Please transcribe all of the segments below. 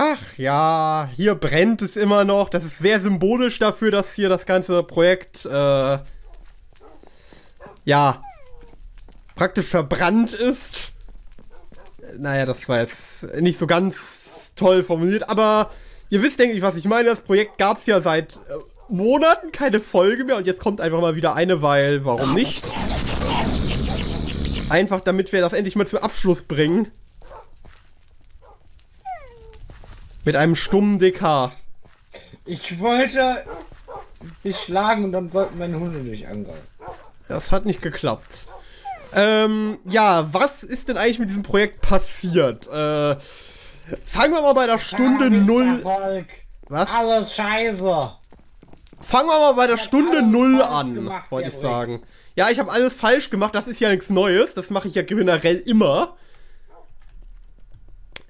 Ach ja, hier brennt es immer noch. Das ist sehr symbolisch dafür, dass hier das ganze Projekt, äh, ja, praktisch verbrannt ist. Naja, das war jetzt nicht so ganz toll formuliert, aber ihr wisst, denke ich, was ich meine. Das Projekt gab es ja seit äh, Monaten keine Folge mehr und jetzt kommt einfach mal wieder eine, weil, warum nicht? Einfach damit wir das endlich mal zum Abschluss bringen. Mit einem stummen DK. Ich wollte dich schlagen und dann wollten meine Hunde dich angreifen. Das hat nicht geklappt. Ähm, ja, was ist denn eigentlich mit diesem Projekt passiert? Äh, fangen wir mal bei der Stunde null. Was? Alles scheiße. Fangen wir mal bei der Stunde null an, wollte ich sagen. Ja, ich habe alles falsch gemacht, das ist ja nichts Neues. Das mache ich ja generell immer.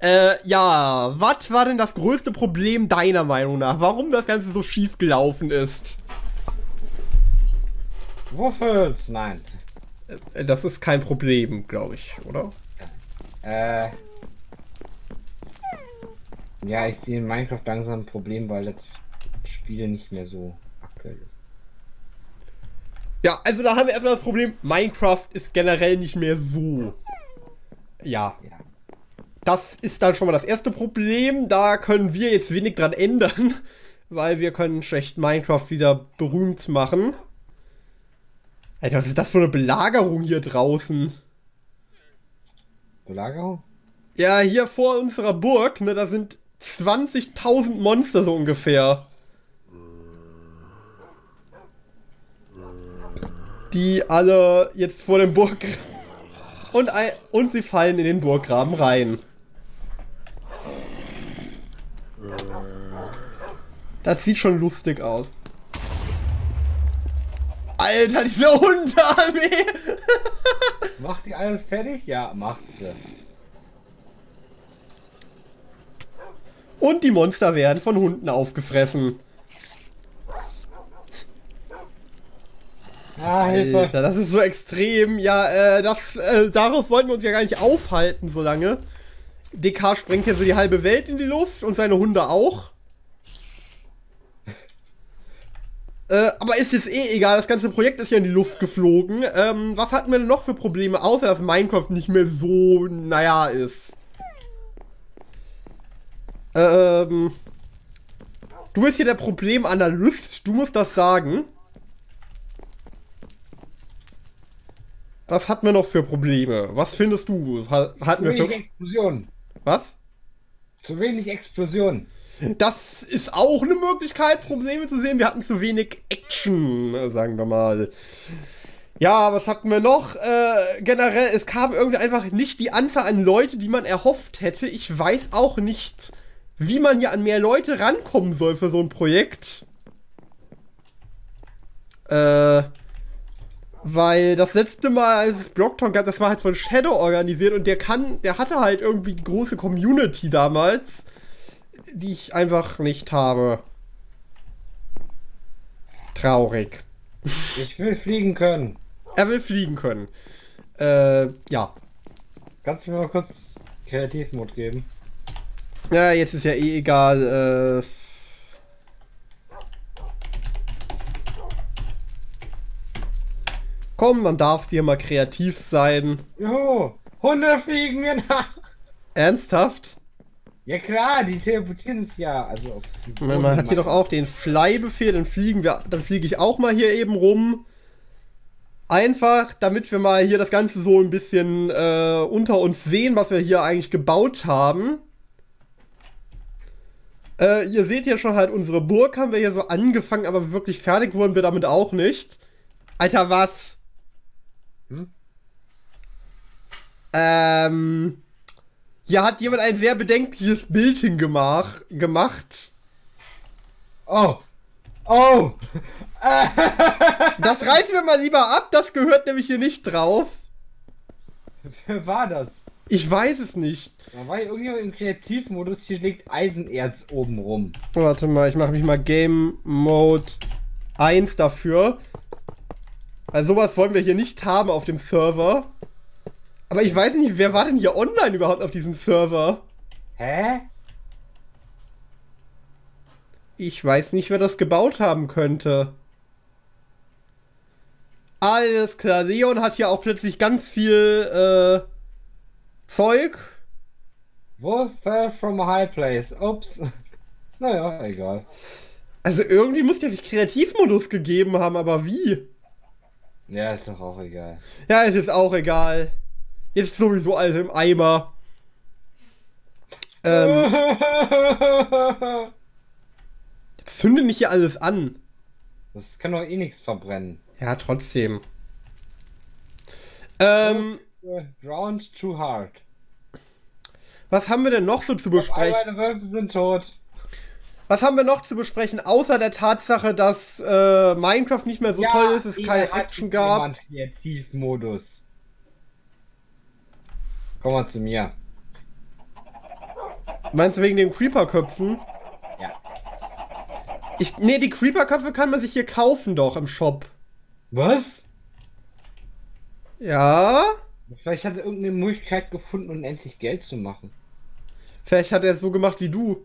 Äh, ja, was war denn das größte Problem deiner Meinung nach? Warum das Ganze so schief gelaufen ist? Wofür? Nein. Äh, das ist kein Problem, glaube ich, oder? Äh. Ja, ich sehe in Minecraft langsam ein Problem, weil das Spiel nicht mehr so aktuell ist. Ja, also da haben wir erstmal das Problem, Minecraft ist generell nicht mehr so. Ja. ja. Das ist dann schon mal das erste Problem. Da können wir jetzt wenig dran ändern, weil wir können schlecht Minecraft wieder berühmt machen. Alter, was ist das für eine Belagerung hier draußen? Belagerung? Ja, hier vor unserer Burg, ne, da sind 20.000 Monster so ungefähr. Die alle jetzt vor dem Burg... Und, und sie fallen in den Burggraben rein. Das sieht schon lustig aus. Alter, diese Hundearmee! Macht die alles fertig? Ja, macht sie. Und die Monster werden von Hunden aufgefressen. Ah, Alter, das ist so extrem. Ja, äh, das, äh, darauf wollten wir uns ja gar nicht aufhalten so lange. DK sprengt ja so die halbe Welt in die Luft und seine Hunde auch. Äh, aber ist jetzt eh egal, das ganze Projekt ist ja in die Luft geflogen. Ähm, was hatten wir denn noch für Probleme, außer dass Minecraft nicht mehr so, naja, ist? Ähm, du bist hier der Problemanalyst, du musst das sagen. Was hatten wir noch für Probleme? Was findest du? Hatten wir für... Explosionen. Was? Zu wenig Explosionen. Das ist auch eine Möglichkeit, Probleme zu sehen. Wir hatten zu wenig Action, sagen wir mal. Ja, was hatten wir noch? Äh, generell, es kam irgendwie einfach nicht die Anzahl an Leute, die man erhofft hätte. Ich weiß auch nicht, wie man hier an mehr Leute rankommen soll für so ein Projekt. Äh, weil das letzte Mal, als es Blocktalk gab, das war halt von Shadow organisiert und der kann, der hatte halt irgendwie große Community damals die ich einfach nicht habe. Traurig. Ich will fliegen können. Er will fliegen können. Äh, ja. Kannst du mir mal kurz Kreativmod geben? Ja, jetzt ist ja eh egal. Äh. Komm, dann darfst du hier mal kreativ sein. Jo, Hunde fliegen mir nach. Ernsthaft? Ja klar, die teleportieren es ja. Also man, man hat hier doch auch den Fly-Befehl, dann fliegen wir, dann fliege ich auch mal hier eben rum. Einfach, damit wir mal hier das Ganze so ein bisschen äh, unter uns sehen, was wir hier eigentlich gebaut haben. Äh, ihr seht ja schon halt, unsere Burg haben wir hier so angefangen, aber wirklich fertig wurden wir damit auch nicht. Alter, was? Hm? Ähm. Hier hat jemand ein sehr bedenkliches Bild hingemacht. Gemacht. Oh. Oh. das reißen wir mal lieber ab, das gehört nämlich hier nicht drauf. Wer war das? Ich weiß es nicht. Da war irgendjemand im Kreativmodus, hier liegt Eisenerz oben rum. Warte mal, ich mache mich mal Game Mode 1 dafür. Also sowas wollen wir hier nicht haben auf dem Server. Aber ich weiß nicht, wer war denn hier online überhaupt auf diesem Server? Hä? Ich weiß nicht, wer das gebaut haben könnte. Alles klar, Leon hat hier auch plötzlich ganz viel äh, Zeug. Wolf fell from a high place. Ups. naja, egal. Also irgendwie muss der sich Kreativmodus gegeben haben, aber wie? Ja, ist doch auch egal. Ja, ist jetzt auch egal. Jetzt ist sowieso alles im Eimer. Ähm, jetzt zünde nicht hier alles an. Das kann doch eh nichts verbrennen. Ja, trotzdem. Ähm, Drowned too hard. was haben wir denn noch so zu besprechen? meine Wölfe sind tot. Was haben wir noch zu besprechen, außer der Tatsache, dass äh, Minecraft nicht mehr so toll ist, es keine Action gab? Jemand Kreativmodus. Komm mal zu mir. Meinst du wegen den Creeper-Köpfen? Ja. Ich, nee, die Creeper-Köpfe kann man sich hier kaufen doch im Shop. Was? Ja? Vielleicht hat er irgendeine Möglichkeit gefunden, unendlich Geld zu machen. Vielleicht hat er es so gemacht wie du.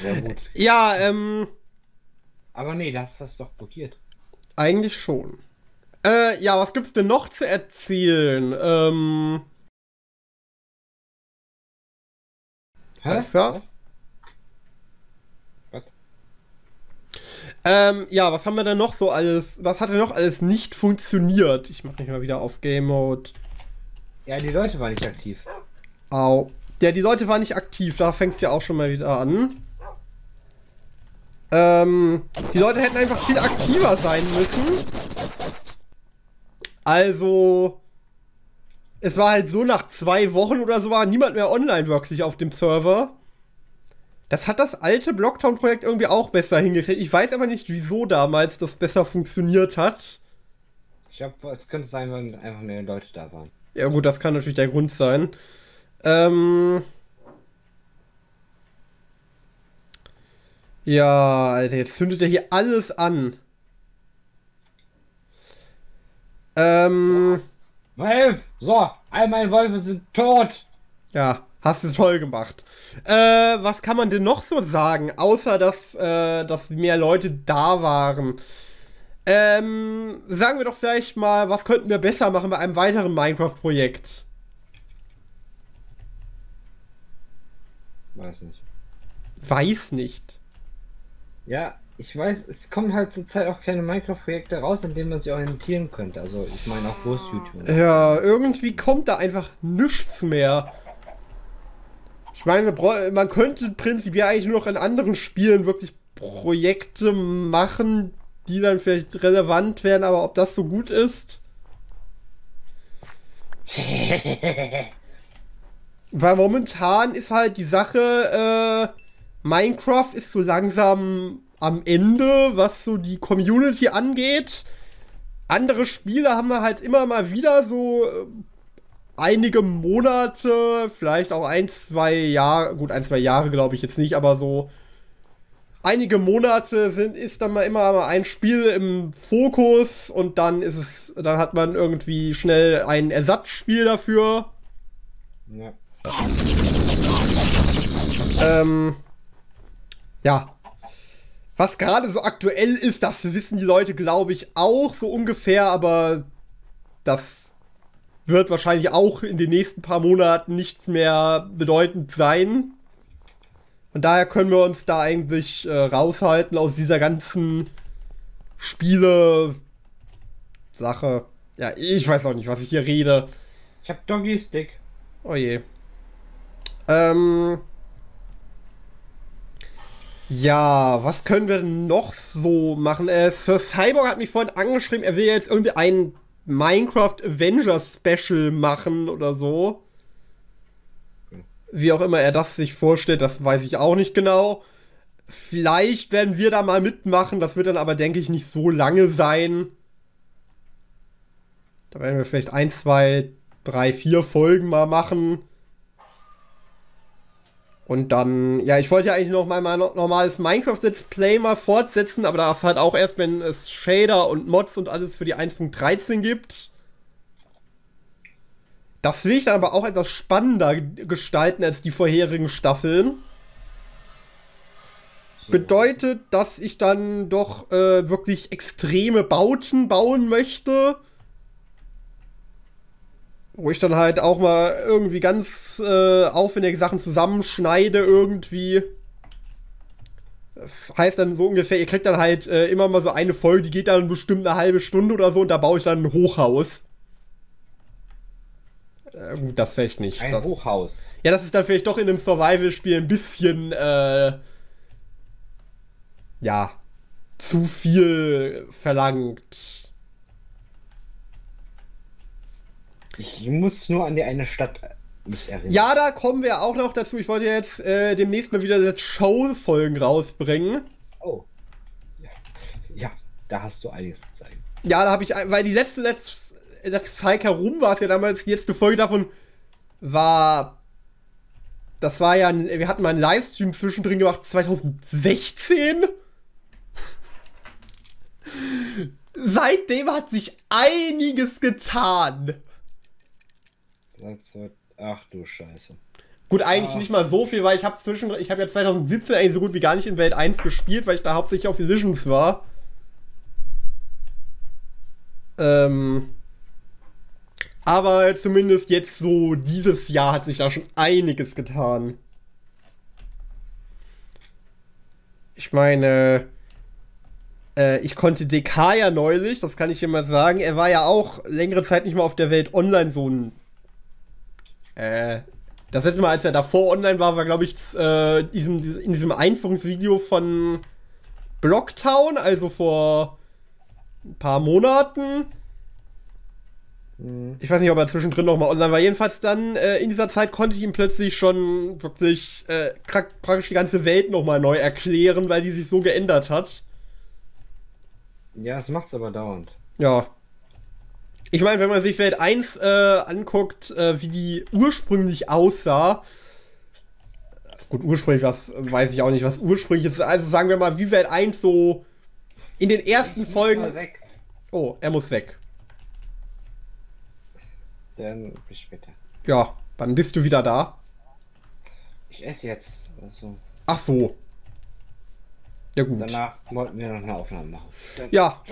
Sehr gut. Ja, ähm, Aber nee, das hast du doch blockiert. eigentlich schon. Äh, ja, was gibt's denn noch zu erzählen? Ähm, Alles klar. Was? Was? ähm, ja, was haben wir denn noch so alles, was hat denn noch alles nicht funktioniert? Ich mach mich mal wieder auf Game Mode. Ja, die Leute waren nicht aktiv. Au. Ja, die Leute waren nicht aktiv, da fängt's ja auch schon mal wieder an. Ähm, die Leute hätten einfach viel aktiver sein müssen. Also, es war halt so, nach zwei Wochen oder so war niemand mehr online wirklich auf dem Server. Das hat das alte Blocktown-Projekt irgendwie auch besser hingekriegt. Ich weiß aber nicht, wieso damals das besser funktioniert hat. Ich glaube, es könnte sein, weil einfach mehr Leute da waren. Ja gut, das kann natürlich der Grund sein. Ähm. Ja, Alter, jetzt zündet er hier alles an. Ähm. Wolf! So, all meine Wölfe sind tot! Ja, hast es toll gemacht. Äh, was kann man denn noch so sagen, außer dass, äh, dass mehr Leute da waren? Ähm, sagen wir doch vielleicht mal, was könnten wir besser machen bei einem weiteren Minecraft-Projekt? Weiß nicht. Weiß nicht. Ja, ich weiß, es kommen halt zurzeit auch keine Minecraft-Projekte raus, an denen man sich orientieren könnte. Also, ich meine auch groß YouTube. Ja, irgendwie kommt da einfach nichts mehr. Ich meine, man könnte prinzipiell eigentlich nur noch in anderen Spielen wirklich Projekte machen, die dann vielleicht relevant werden, aber ob das so gut ist. Weil momentan ist halt die Sache, äh, Minecraft ist so langsam am Ende, was so die Community angeht. Andere Spiele haben wir halt immer mal wieder so äh, einige Monate, vielleicht auch ein, zwei Jahre, gut, ein, zwei Jahre glaube ich jetzt nicht, aber so einige Monate sind, ist dann mal immer mal ein Spiel im Fokus und dann ist es, dann hat man irgendwie schnell ein Ersatzspiel dafür. Ja. Ähm, ja. Was gerade so aktuell ist, das wissen die Leute, glaube ich, auch so ungefähr, aber das wird wahrscheinlich auch in den nächsten paar Monaten nichts mehr bedeutend sein. Und daher können wir uns da eigentlich äh, raushalten aus dieser ganzen Spiele-Sache. Ja, ich weiß auch nicht, was ich hier rede. Ich hab Doggy Stick. Oh je. Ähm. Ja, was können wir denn noch so machen? Äh, Sir Cyborg hat mich vorhin angeschrieben, er will jetzt irgendwie ein Minecraft Avengers Special machen oder so. Wie auch immer er das sich vorstellt, das weiß ich auch nicht genau. Vielleicht werden wir da mal mitmachen, das wird dann aber, denke ich, nicht so lange sein. Da werden wir vielleicht ein, zwei, drei, vier Folgen mal machen. Und dann, ja, ich wollte ja eigentlich noch mal mein no- normales Minecraft-Let's Play mal fortsetzen, aber das halt auch erst, wenn es Shader und Mods und alles für die 1.13 gibt. Das will ich dann aber auch etwas spannender gestalten als die vorherigen Staffeln. bedeutet, dass ich dann doch äh, wirklich extreme Bauten bauen möchte. Wo ich dann halt auch mal irgendwie ganz äh, aufwendige Sachen zusammenschneide irgendwie. Das heißt dann so ungefähr, ihr kriegt dann halt äh, immer mal so eine Folge, die geht dann bestimmt eine halbe Stunde oder so und da baue ich dann ein Hochhaus. Äh, gut, das vielleicht nicht. Ein das, Hochhaus. Ja, das ist dann vielleicht doch in einem Survival-Spiel ein bisschen, äh, ja, zu viel verlangt. Ich muss nur an die eine Stadt mich erinnern. Ja, da kommen wir auch noch dazu. Ich wollte jetzt äh, demnächst mal wieder jetzt Show-Folgen rausbringen. Oh. Ja. ja, da hast du einiges zu zeigen. Ja, da habe ich, weil die letzte, letzte, letzte Zeit herum war es ja damals, die letzte Folge davon war, das war ja, ein, wir hatten mal einen Livestream zwischendrin gemacht, 2016. Seitdem hat sich einiges getan. Ach du Scheiße. Gut, eigentlich Ah. nicht mal so viel, weil ich habe zwischen, ich habe ja 2017 eigentlich so gut wie gar nicht in Welt 1 gespielt, weil ich da hauptsächlich auf Illusions war. Ähm, aber zumindest jetzt so dieses Jahr hat sich da schon einiges getan. Ich meine, äh, ich konnte DK ja neulich, das kann ich mal sagen, er war ja auch längere Zeit nicht mal auf der Welt online so ein äh, das letzte Mal, als er davor online war, war, glaube ich, äh, diesem, in diesem Einführungsvideo von Blocktown, also vor ein paar Monaten. Mhm. Ich weiß nicht, ob er zwischendrin noch mal online war. Jedenfalls dann, äh, in dieser Zeit konnte ich ihm plötzlich schon wirklich äh, pra- praktisch die ganze Welt noch mal neu erklären, weil die sich so geändert hat. Ja, es macht's aber dauernd. Ja. Ich meine, wenn man sich Welt 1 äh, anguckt, äh, wie die ursprünglich aussah. Gut, ursprünglich, was weiß ich auch nicht, was ursprünglich ist. Also sagen wir mal, wie Welt 1 so in den ersten Folgen. Oh, er muss weg. Dann bis später. Ja, wann bist du wieder da? Ich esse jetzt. Also, Ach so. Ja, gut. danach wollten wir noch eine Aufnahme machen. Dann- Ja,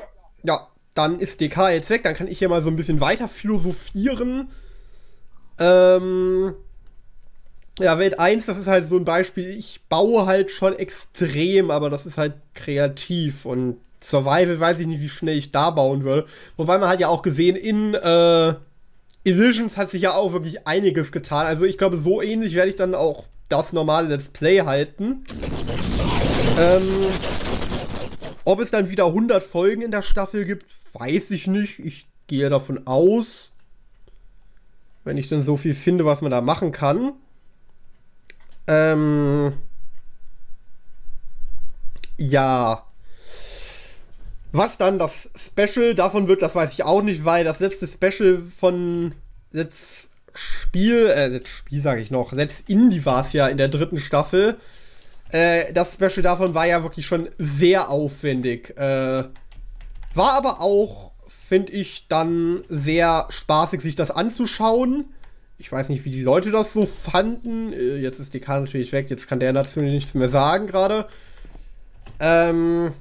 ja, dann ist DK jetzt weg, dann kann ich hier mal so ein bisschen weiter philosophieren. Ähm, ja, Welt 1, das ist halt so ein Beispiel. Ich baue halt schon extrem, aber das ist halt kreativ und Survival weiß ich nicht, wie schnell ich da bauen würde. Wobei man hat ja auch gesehen, in äh, Illusions hat sich ja auch wirklich einiges getan. Also ich glaube, so ähnlich werde ich dann auch das normale Let's Play halten. Ähm, ob es dann wieder 100 Folgen in der Staffel gibt, weiß ich nicht. Ich gehe davon aus, wenn ich dann so viel finde, was man da machen kann. Ähm, ja. Was dann das Special davon wird, das weiß ich auch nicht, weil das letzte Special von Let's Spiel, äh, Let's Spiel sage ich noch, Let's Indie war es ja in der dritten Staffel. Äh, das Special davon war ja wirklich schon sehr aufwendig. Äh, war aber auch, finde ich, dann sehr spaßig, sich das anzuschauen. Ich weiß nicht, wie die Leute das so fanden. Äh, jetzt ist die Karte natürlich weg, jetzt kann der natürlich nichts mehr sagen gerade. Ähm,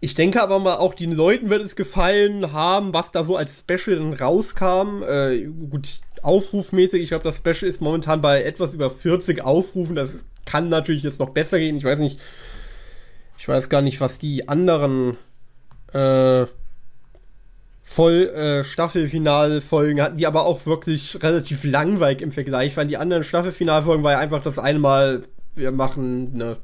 ich denke aber mal, auch den Leuten wird es gefallen haben, was da so als Special dann rauskam. Äh, gut, aufrufmäßig, ich glaube, das Special ist momentan bei etwas über 40 Aufrufen. Das kann natürlich jetzt noch besser gehen. Ich weiß nicht, ich weiß gar nicht, was die anderen äh, voll äh, Staffelfinalfolgen hatten, die aber auch wirklich relativ langweilig im Vergleich waren. Die anderen Staffelfinalfolgen war ja einfach das eine Mal, wir machen eine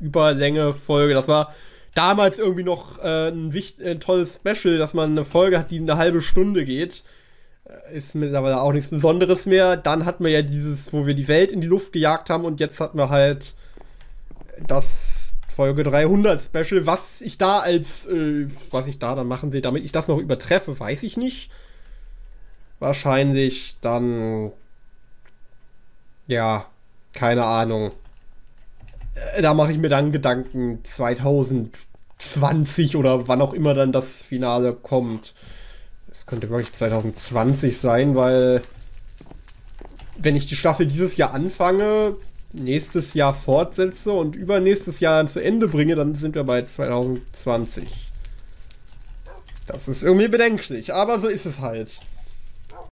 Überlänge Folge. Das war damals irgendwie noch äh, ein, wichtig, ein tolles Special, dass man eine Folge hat, die eine halbe Stunde geht. Ist mittlerweile auch nichts Besonderes mehr. Dann hatten wir ja dieses, wo wir die Welt in die Luft gejagt haben und jetzt hatten wir halt das Folge 300 Special. Was ich da als, äh, was ich da dann machen will, damit ich das noch übertreffe, weiß ich nicht. Wahrscheinlich dann, ja, keine Ahnung. Äh, Da mache ich mir dann Gedanken 2020 oder wann auch immer dann das Finale kommt. Es könnte wirklich 2020 sein, weil wenn ich die Staffel dieses Jahr anfange, nächstes Jahr fortsetze und übernächstes Jahr zu Ende bringe, dann sind wir bei 2020. Das ist irgendwie bedenklich, aber so ist es halt.